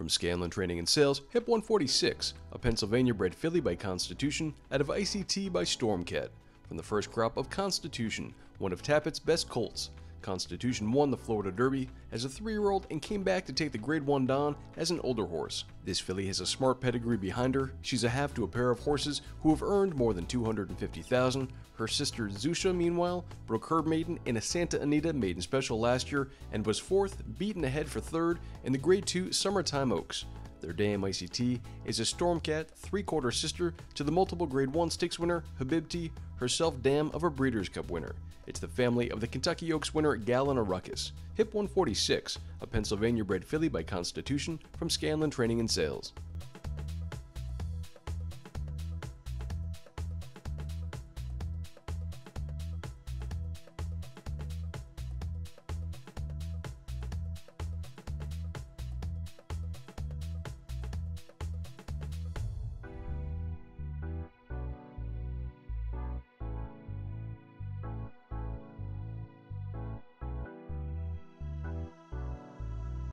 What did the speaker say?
From Scanlon Training and Sales, Hip 146, a Pennsylvania bred filly by Constitution out of Icy Tea by Storm Cat. From the first crop of Constitution, one of Tapit's best colts. Constitution won the Florida Derby as a three year old and came back to take the Grade 1 Donn as an older horse. This filly has a smart pedigree behind her. She's a half to a pair of horses who have earned more than 250,000. Her sister Zusha, meanwhile, broke her maiden in a Santa Anita maiden special last year and was fourth, beaten ahead for third in the Grade 2 Summertime Oaks. Their dam Icy Tea is a Storm Cat three quarter sister to the multiple Grade 1 stakes winner Habibti, herself dam of a Breeders' Cup winner. It's the family of the Kentucky Oaks winner Gallon Ruckus, Hip 146, a Pennsylvania bred filly by Constitution from Scanlon Training and Sales.